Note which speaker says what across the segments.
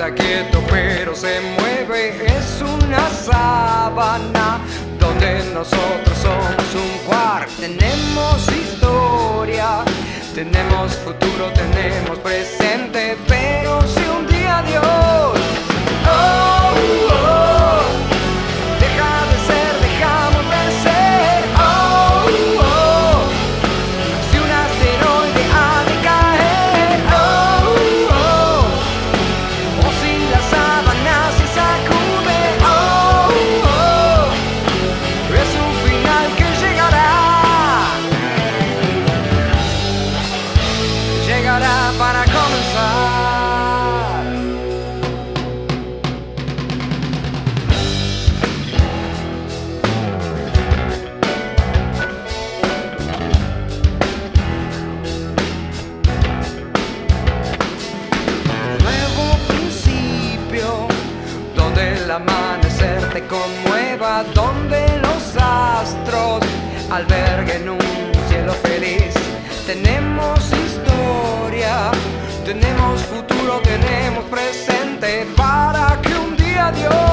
Speaker 1: está quieto pero se mueve, es una sábana donde nosotros somos un cuarto. Tenemos historia, tenemos futuro, tenemos presente. Para comenzar. nuevo principio, donde el amanecer te conmueva, donde los astros alberguen un cielo feliz. Tenemos tenemos futuro, tenemos presente para que un día Dios,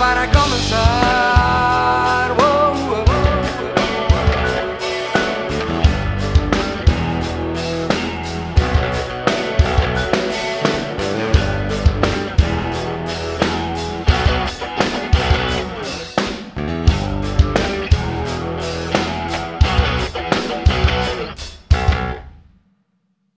Speaker 1: para comenzar.